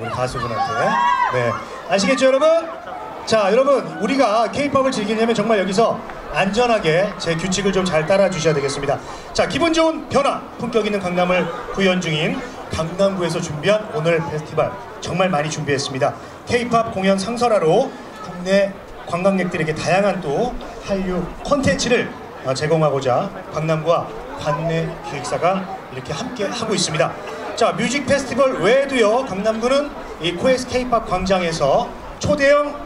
우리 가수분한테. 네. 아시겠죠, 여러분? 자, 여러분, 우리가 케이팝을 즐기려면 정말 여기서 안전하게 제 규칙을 좀 잘 따라 주셔야 되겠습니다. 자, 기분 좋은 변화, 품격 있는 강남을 구현 중인 강남구에서 준비한 오늘 페스티벌 정말 많이 준비했습니다. 케이팝 공연 상설화로 국내 관광객들에게 다양한 또 한류 콘텐츠를 어, 제공하고자 강남구와 관내 기획사가 이렇게 함께 하고 있습니다. 자, music 페스티벌 외에도요, 강남구는 이 코엑스 케이팝 광장에서 초대형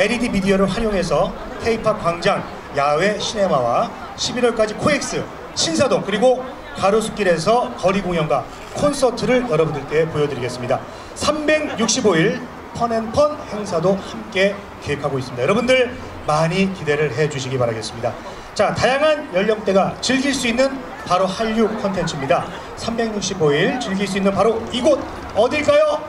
LED 미디어를 활용해서 케이팝 광장 야외 시네마와 11월까지 코엑스 신사동 그리고 가로수길에서 거리 공연과 콘서트를 여러분들께 보여드리겠습니다. 365일 fun and fun 행사도 함께 기획하고 있습니다. 여러분들 많이 기대를 해주시기 바라겠습니다. 자, 다양한 연령대가 즐길 수 있는 바로 한류 콘텐츠입니다. 365일 즐길 수 있는 바로 이곳 어딜까요?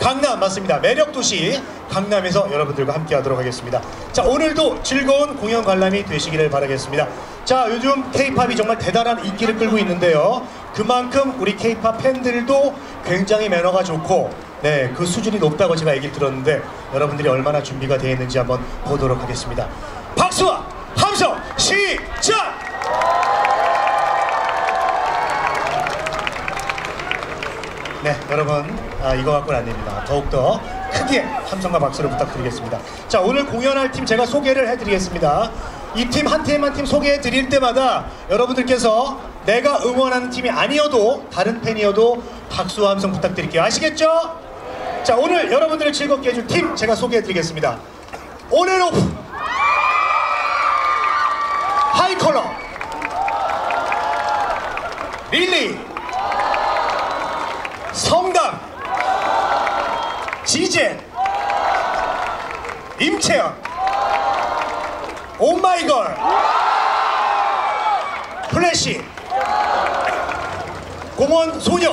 강남 맞습니다. 매력 도시 강남에서 여러분들과 함께 하도록 하겠습니다. 자, 오늘도 즐거운 공연 관람이 되시기를 바라겠습니다. 자, 요즘 케이팝이 정말 대단한 인기를 끌고 있는데요. 그만큼 우리 케이팝 팬들도 굉장히 매너가 좋고 네, 그 수준이 높다고 제가 얘기를 들었는데 여러분들이 얼마나 준비가 되어 있는지 한번 보도록 하겠습니다. 박수와 함성 시작! 네, 여러분 아, 이거 갖고는 안 됩니다. 더욱더 크게 함성과 박수를 부탁드리겠습니다. 자, 오늘 공연할 팀 제가 소개를 해드리겠습니다. 이 팀 한 팀 한 팀 소개해 드릴 때마다 여러분들께서 내가 응원하는 팀이 아니어도 다른 팬이어도 박수와 함성 부탁드릴게요. 아시겠죠? 자, 오늘 여러분들을 즐겁게 해줄 팀 제가 소개해 드리겠습니다. 온앤오프 하이컬러 릴리 성당 지젠 임채연 오마이걸 플래시 공원 소녀.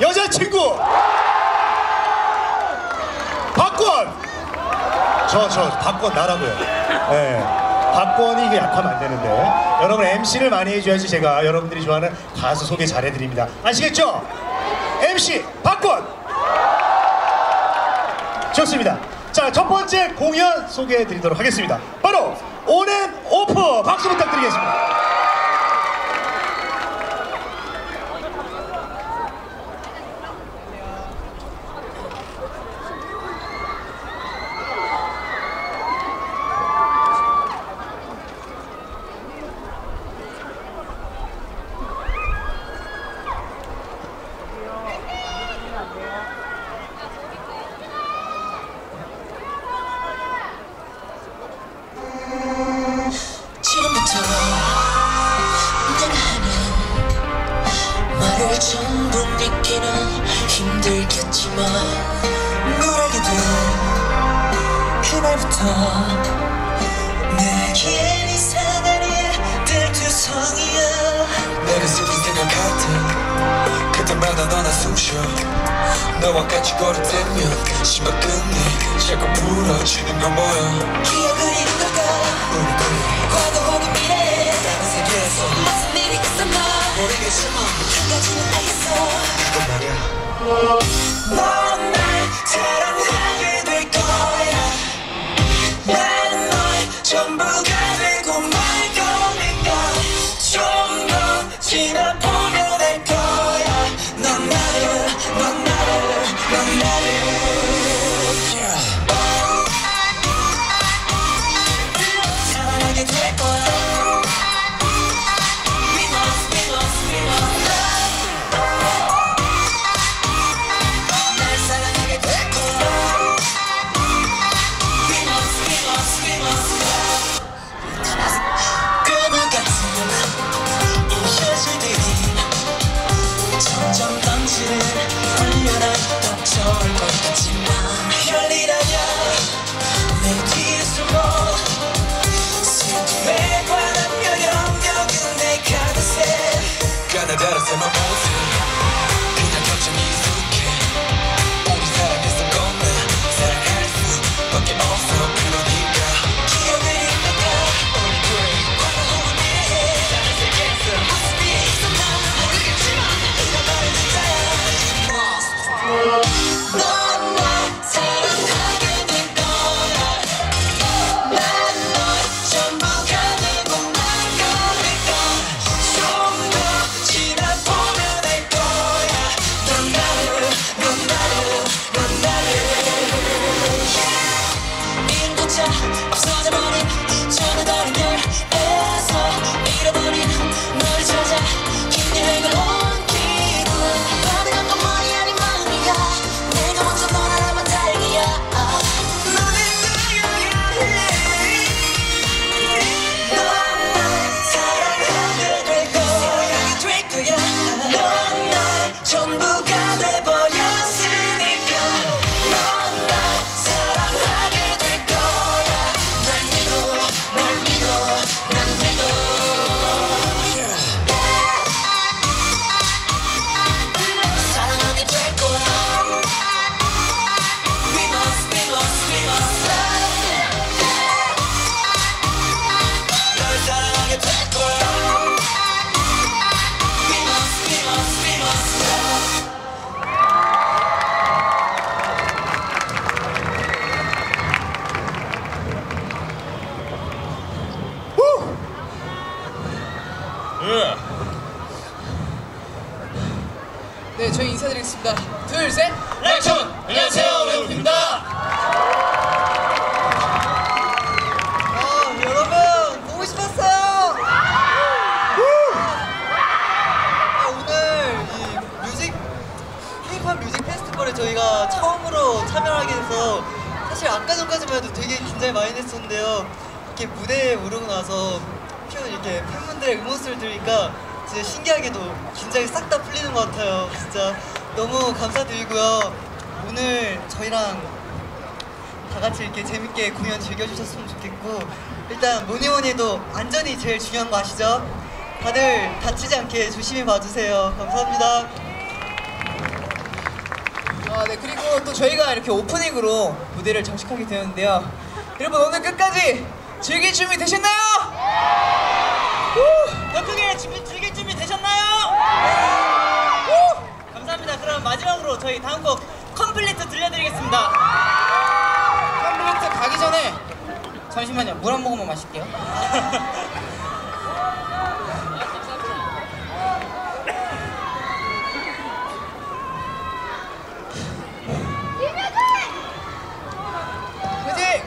여자친구. 박권 저저 박권 나라고요. 예 박권이 약하면 안 되는데. 여러분 MC를 많이 해줘야지 제가 여러분들이 좋아하는 가수 소개 잘 해드립니다. 아시겠죠? MC 박권! 좋습니다. 자 첫 번째 공연 소개해 드리도록 하겠습니다. 바로 온앤 오프 박수 부탁드리겠습니다 힘들겠지만 너에게도 그날부터 내겐 이상한 일들 투성이야. 내가 슬픈 생각 같아. 그때마다 너나 쑤셔 너와 같이 걸어대면 심박근이 자꾸 부러지는 거 뭐야? 기억을 잃은 걸까? 우리 둘이 과거 혹은 미래. 다른 세계에서 무슨 일이 있었나? 모르겠지만 한 가지는 알겠어. 그건 말이야 哇。 인사드리겠습니다. 둘, 셋. 액션! 안녕하세요, 레오입니다. 아, 여러분 보고 싶었어요. 아, 오늘 이 music K-pop music 페스티벌에 저희가 처음으로 참여하게 돼서 사실 아까 전까지만 해도 되게 긴장이 많이 됐었는데요. 이렇게 무대에 오르고 나서 표 이렇게 팬분들의 응원 소리를 들으니까 진짜 신기하게도 긴장이 싹 다 풀리는 것 같아요. 진짜 너무 감사드리고요. 오늘 저희랑 다 같이 이렇게 재밌게 공연 즐겨주셨으면 좋겠고 일단 뭐니 뭐니 해도 안전이 제일 중요한 거 아시죠? 다들 다치지 않게 조심히 봐주세요. 감사합니다. 아, 네 그리고 또 저희가 이렇게 오프닝으로 무대를 장식하게 되었는데요. 여러분 오늘 끝까지 즐길 준비 되셨나요? 덕후게 준비, 즐길 준비 되셨나요? 그럼 마지막으로 저희 다음 곡 Complete 들려드리겠습니다. Complete 가기 전에 잠시만요. 물 한 모금만 마실게요. 화이팅!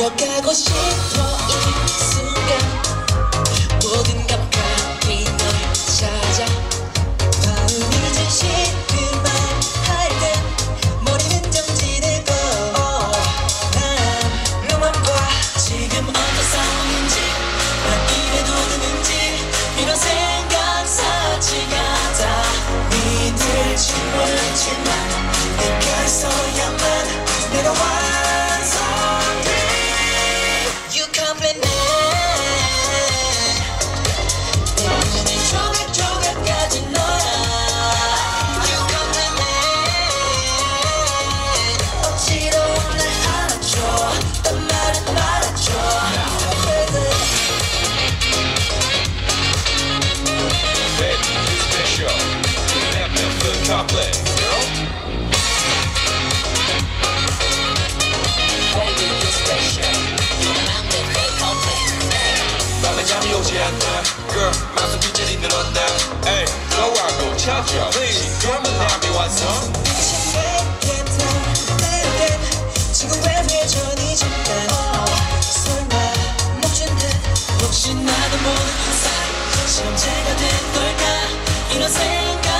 달려가고 싶어 이 밤에 잠이 오지 않나. Girl, 마음 빗질이 늘었나. Ay, 너하고 찾아 Please, 지금 왜 회전이 잠깐 혹시 나도 모르는 사이 실험체가 된 걸까 이런 생각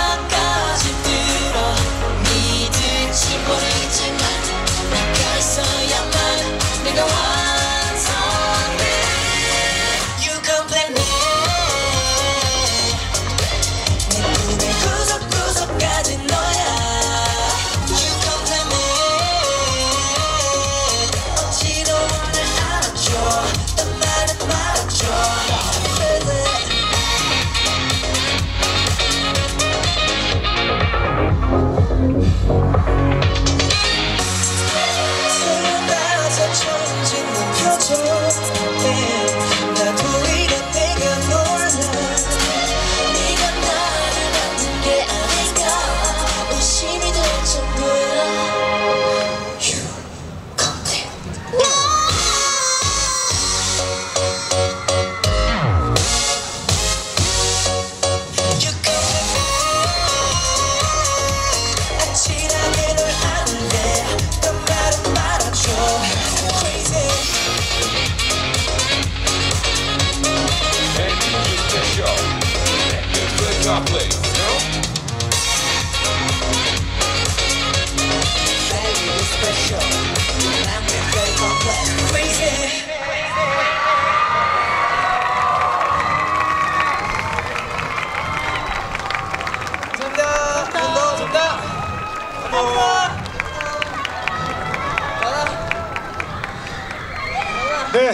네,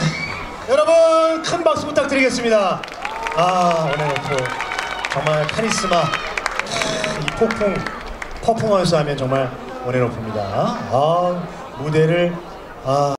여러분 큰 박수 부탁드리겠습니다. 아 오늘 또 정말 카리스마 이 폭풍 퍼포먼스 하면 정말 원앤오프입니다. 아 무대를 아.